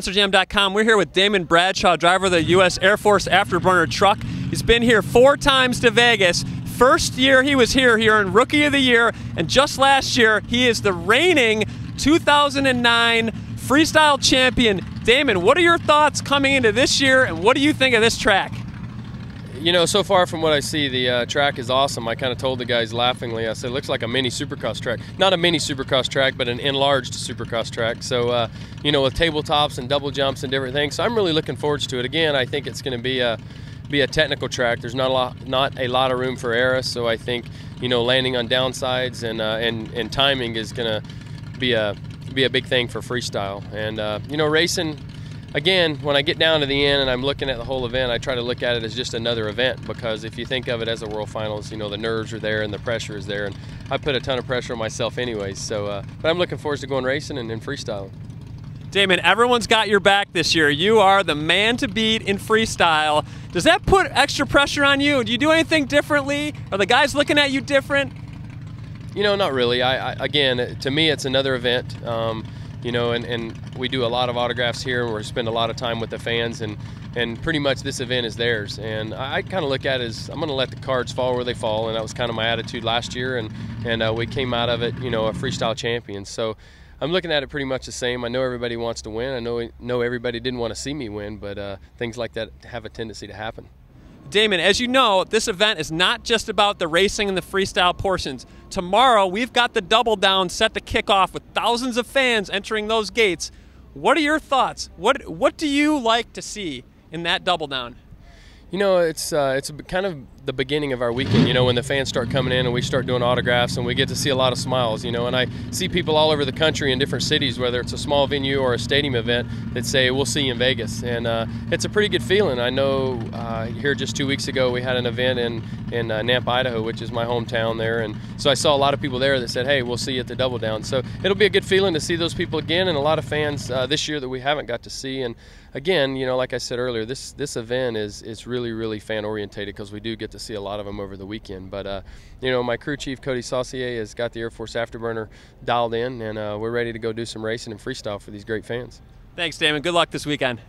MonsterJam.com. We're here with Damon Bradshaw, driver of the U.S. Air Force Afterburner truck. He's been here four times to Vegas. First year he was here, he earned Rookie of the Year, and just last year he is the reigning 2009 Freestyle Champion. Damon, what are your thoughts coming into this year, and what do you think of this track? You know, so far from what I see, the uh, track is awesome. I kind of told the guys laughingly, I said, it looks like a mini supercross track. Not a mini supercross track, but an enlarged supercross track. So, uh, you know, with tabletops and double jumps and different things. So I'm really looking forward to it. Again, I think it's going to be a be a technical track. There's not a lot, not a lot of room for error. So I think, you know, landing on downsides and uh, and and timing is going to be a be a big thing for freestyle. And uh, you know, racing again, when I get down to the end and I'm looking at the whole event, I try to look at it as just another event because if you think of it as a World Finals, you know the nerves are there and the pressure is there, and I put a ton of pressure on myself anyways. So, uh, but I'm looking forward to going racing and, and freestyling. Damon, everyone's got your back this year. You are the man to beat in freestyle. Does that put extra pressure on you? Do you do anything differently? Are the guys looking at you different? You know, not really. I, I again, to me, it's another event. Um, you know, and, and we do a lot of autographs here, and we spend a lot of time with the fans, and and pretty much this event is theirs. And I, I kind of look at it as I'm going to let the cards fall where they fall, and that was kind of my attitude last year, and and uh, we came out of it, you know, a freestyle champion. So. I'm looking at it pretty much the same. I know everybody wants to win. I know know everybody didn't want to see me win, but uh, things like that have a tendency to happen. Damon, as you know, this event is not just about the racing and the freestyle portions. Tomorrow, we've got the double down set to kick off with thousands of fans entering those gates. What are your thoughts? What what do you like to see in that double down? You know, it's uh, it's kind of the beginning of our weekend. You know, when the fans start coming in and we start doing autographs and we get to see a lot of smiles. You know, and I see people all over the country in different cities, whether it's a small venue or a stadium event, that say we'll see you in Vegas, and uh, it's a pretty good feeling. I know uh, here just two weeks ago we had an event in in uh, Nampa, Idaho, which is my hometown there, and so I saw a lot of people there that said, "Hey, we'll see you at the Double Down." So it'll be a good feeling to see those people again, and a lot of fans uh, this year that we haven't got to see. And again, you know, like I said earlier, this this event is is really really fan orientated because we do get to see a lot of them over the weekend. But uh, you know, my crew chief Cody Saucier has got the Air Force Afterburner dialed in, and uh, we're ready to go do some racing and freestyle for these great fans. Thanks, Damon. Good luck this weekend.